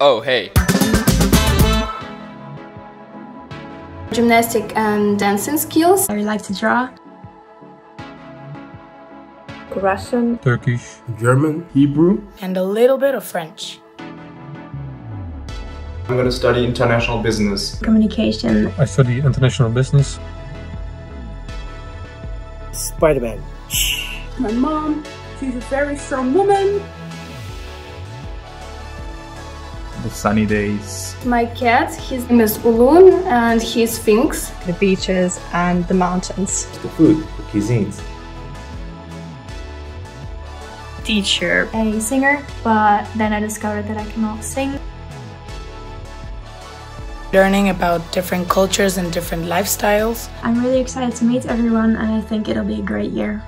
Oh, hey. Gymnastic and dancing skills. I like to draw. Russian, Turkish, German, Hebrew, and a little bit of French. I'm going to study international business. Communication. I study international business. Spider-Man. My mom, she's a very strong woman. The sunny days. My cat, his name is Ulun and he's Sphynx. The beaches and the mountains. The food, the cuisines. Teacher, a singer, but then I discovered that I cannot sing. Learning about different cultures and different lifestyles. I'm really excited to meet everyone and I think it'll be a great year.